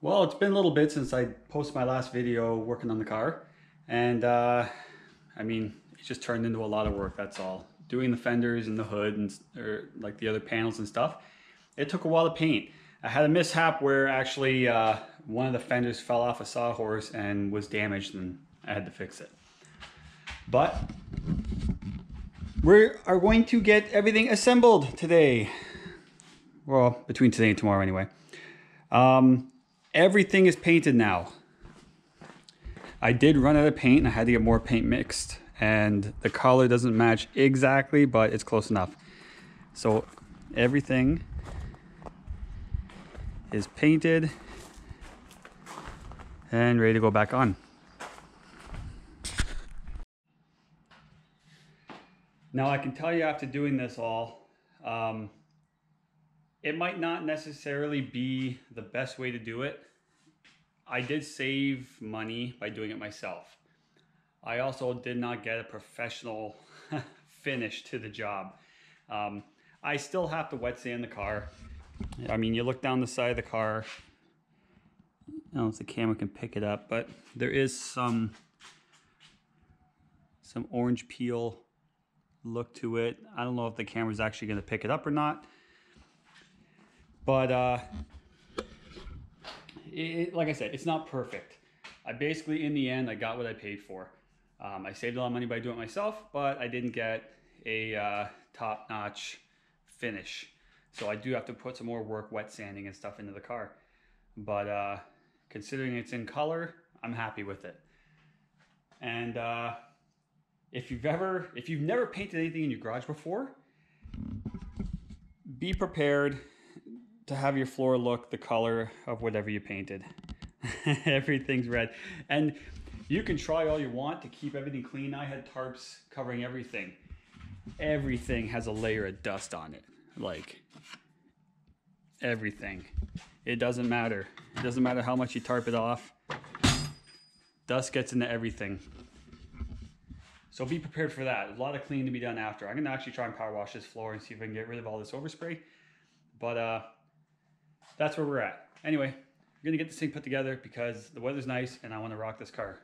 Well, it's been a little bit since I posted my last video working on the car. And uh, I mean, it just turned into a lot of work, that's all. Doing the fenders and the hood and or like the other panels and stuff. It took a while to paint. I had a mishap where actually uh, one of the fenders fell off a sawhorse and was damaged and I had to fix it. But we are going to get everything assembled today. Well, between today and tomorrow anyway. Um, everything is painted now. I did run out of paint and I had to get more paint mixed and the color doesn't match exactly, but it's close enough. So everything is painted and ready to go back on. Now I can tell you after doing this all, um, it might not necessarily be the best way to do it. I did save money by doing it myself. I also did not get a professional finish to the job. Um, I still have to wet sand the car. I mean, you look down the side of the car. I don't know if the camera can pick it up, but there is some some orange peel look to it. I don't know if the camera's actually going to pick it up or not. But uh, it, like I said, it's not perfect. I basically, in the end, I got what I paid for. Um, I saved a lot of money by doing it myself, but I didn't get a uh, top-notch finish. So I do have to put some more work wet sanding and stuff into the car. But uh, considering it's in color, I'm happy with it. And uh, if you've ever, if you've never painted anything in your garage before, be prepared to have your floor look the color of whatever you painted. Everything's red. And you can try all you want to keep everything clean. I had tarps covering everything. Everything has a layer of dust on it. Like everything. It doesn't matter. It doesn't matter how much you tarp it off. Dust gets into everything. So be prepared for that. A lot of cleaning to be done after. I'm gonna actually try and power wash this floor and see if I can get rid of all this overspray. But uh, that's where we're at. Anyway, we're gonna get this thing put together because the weather's nice and I wanna rock this car.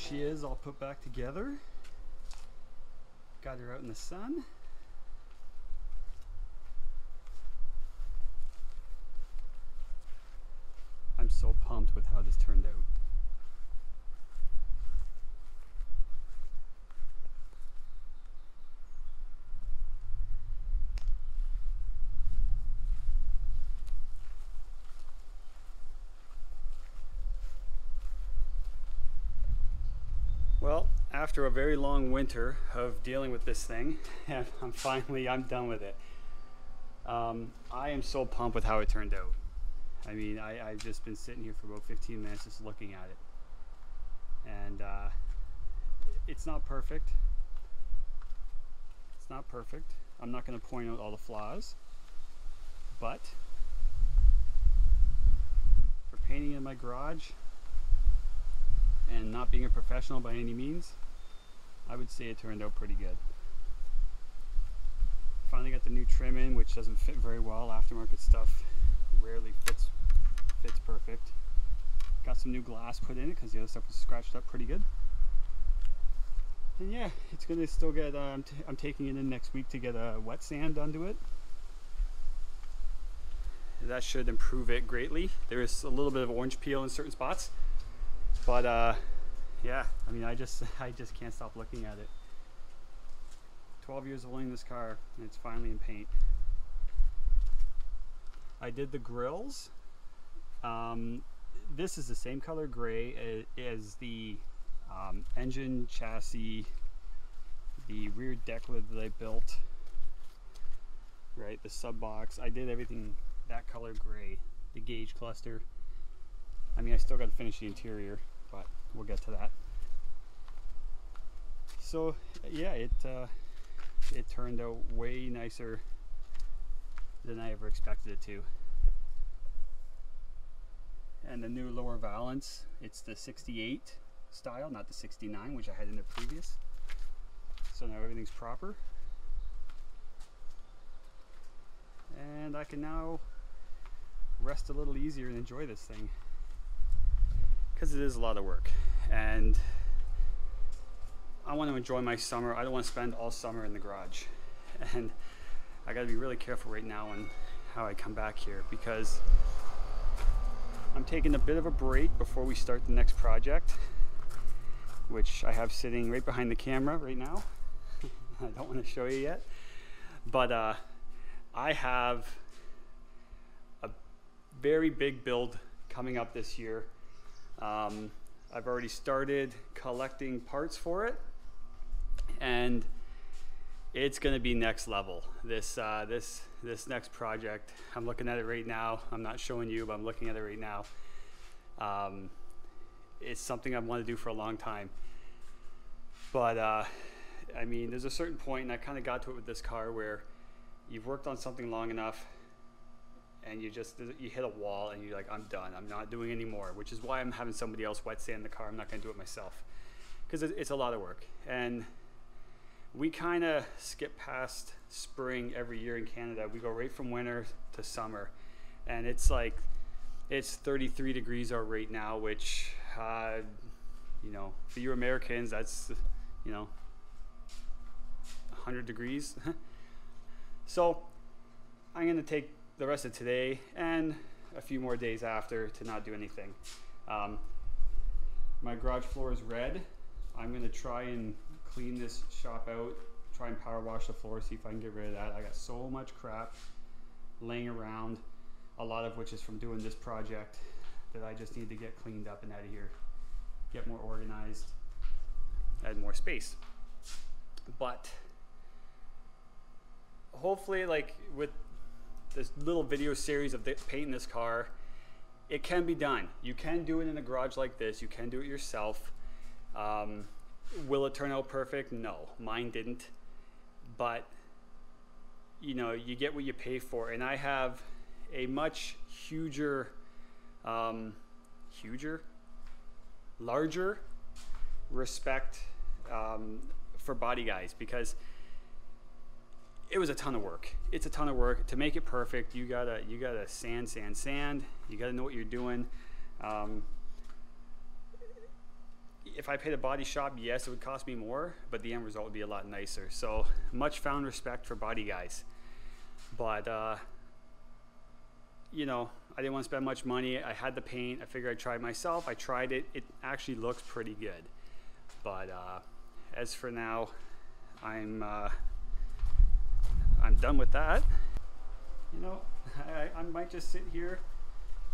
She is all put back together. Got her out in the sun. I'm so pumped with how this turned out. Well, after a very long winter of dealing with this thing, I'm finally I'm done with it. Um, I am so pumped with how it turned out. I mean, I, I've just been sitting here for about 15 minutes just looking at it, and uh, it's not perfect. It's not perfect. I'm not going to point out all the flaws, but for painting in my garage, and not being a professional by any means, I would say it turned out pretty good. Finally got the new trim in, which doesn't fit very well. Aftermarket stuff rarely fits fits perfect. Got some new glass put in it because the other stuff was scratched up pretty good. And yeah, it's gonna still get. Uh, I'm, I'm taking it in next week to get a wet sand onto it. That should improve it greatly. There is a little bit of orange peel in certain spots but uh, yeah, I mean, I just I just can't stop looking at it. 12 years of owning this car, and it's finally in paint. I did the grills. Um, this is the same color gray as the um, engine chassis, the rear deck lid that I built, right, the sub box. I did everything that color gray, the gauge cluster. I mean, I still got to finish the interior, but we'll get to that. So yeah, it uh, it turned out way nicer than I ever expected it to. And the new lower valance, it's the 68 style, not the 69, which I had in the previous. So now everything's proper. And I can now rest a little easier and enjoy this thing because it is a lot of work and I want to enjoy my summer. I don't want to spend all summer in the garage and I got to be really careful right now on how I come back here because I'm taking a bit of a break before we start the next project which I have sitting right behind the camera right now. I don't want to show you yet but uh, I have a very big build coming up this year um, I've already started collecting parts for it and it's going to be next level. This, uh, this, this next project, I'm looking at it right now. I'm not showing you, but I'm looking at it right now. Um, it's something I've wanted to do for a long time. But uh, I mean, there's a certain point, and I kind of got to it with this car where you've worked on something long enough and you just you hit a wall and you're like i'm done. I'm not doing anymore which is why i'm having somebody else wet sand the car. I'm not going to do it myself. Because it's a lot of work. And we kind of skip past spring every year in canada. We go right from winter to summer. And it's like it's 33 degrees out right now which uh, you know for you americans that's you know 100 degrees. So i'm going to take the rest of today and a few more days after to not do anything. Um, my garage floor is red. I'm gonna try and clean this shop out, try and power wash the floor, see if I can get rid of that. I got so much crap laying around, a lot of which is from doing this project that I just need to get cleaned up and out of here, get more organized, add more space. But hopefully like with this little video series of painting this car. It can be done. You can do it in a garage like this. You can do it yourself. Um, will it turn out perfect? No, mine didn't. But you know, you get what you pay for. And I have a much huger, um, huger, larger respect um, for body guys because it was a ton of work. It's a ton of work to make it perfect. You gotta you gotta sand, sand, sand. You gotta know what you're doing. Um, if I paid a body shop, yes, it would cost me more, but the end result would be a lot nicer. So much found respect for body guys. But, uh, you know, I didn't want to spend much money. I had the paint. I figured I'd try it myself. I tried it. It actually looks pretty good. But uh, as for now, I'm uh, I'm done with that. You know, I, I might just sit here,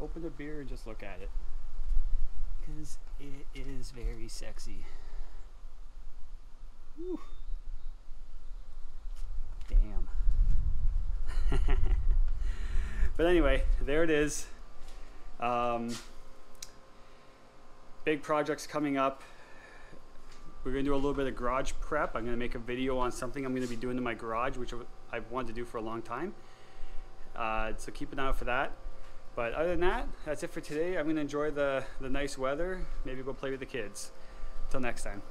open a beer, and just look at it because it is very sexy. Whew. Damn. but anyway, there it is. Um, big projects coming up. We're gonna do a little bit of garage prep. I'm gonna make a video on something I'm gonna be doing in my garage, which I've wanted to do for a long time. Uh, so keep an eye out for that. But other than that, that's it for today. I'm gonna enjoy the, the nice weather. Maybe go play with the kids. Till next time.